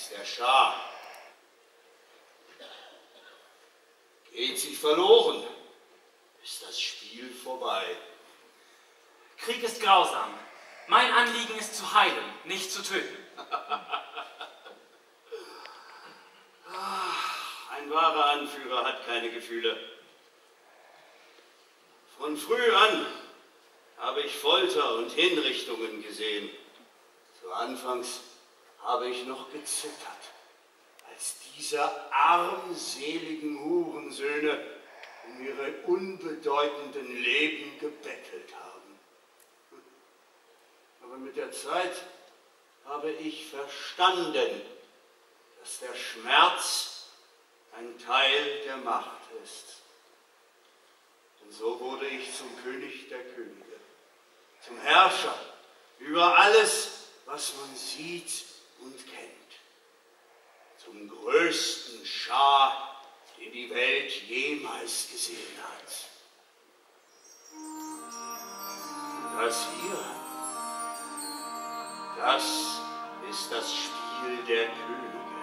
ist der Schah. Geht sie verloren, ist das Spiel vorbei. Krieg ist grausam. Mein Anliegen ist zu heilen, nicht zu töten. Ein wahrer Anführer hat keine Gefühle. Von früh an habe ich Folter und Hinrichtungen gesehen. Zu Anfangs habe ich noch gezittert, als diese armseligen Hurensöhne um ihre unbedeutenden Leben gebettelt haben. Aber mit der Zeit habe ich verstanden, dass der Schmerz ein Teil der Macht ist. Und so wurde ich zum König der Könige, zum Herrscher über alles, was man sieht und kennt, zum größten Schar, den die Welt jemals gesehen hat. Das hier, das ist das Spiel der Könige.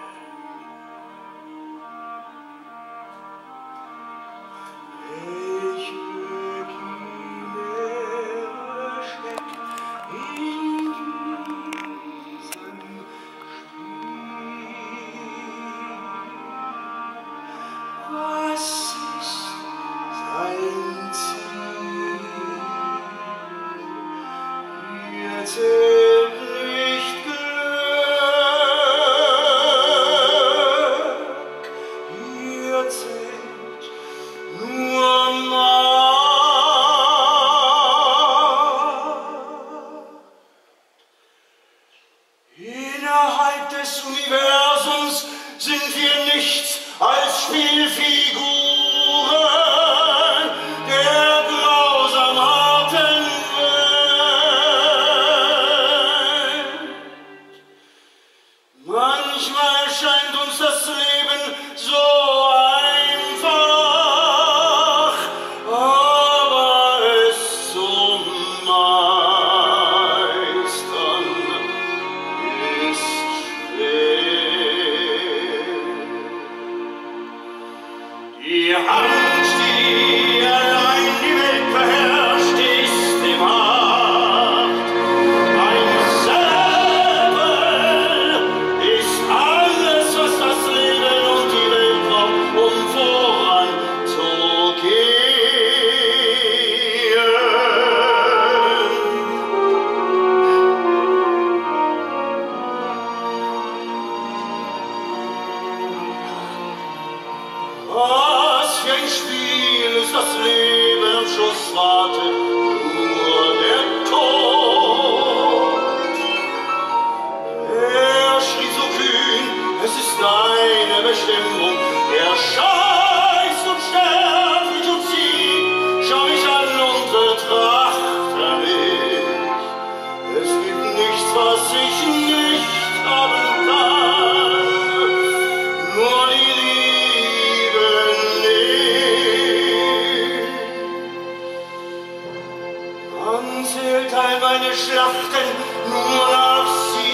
Was Spiel ist das Leben, Schuss wartet nur der Tod. Er schrie so kühn, es ist deine Bestimmung, er scheißt und sterblich und sie, schau mich an und betrachte mich. Es gibt nichts, was ich nicht haben kann. Und zählt all meine Schlachten nur auf sie.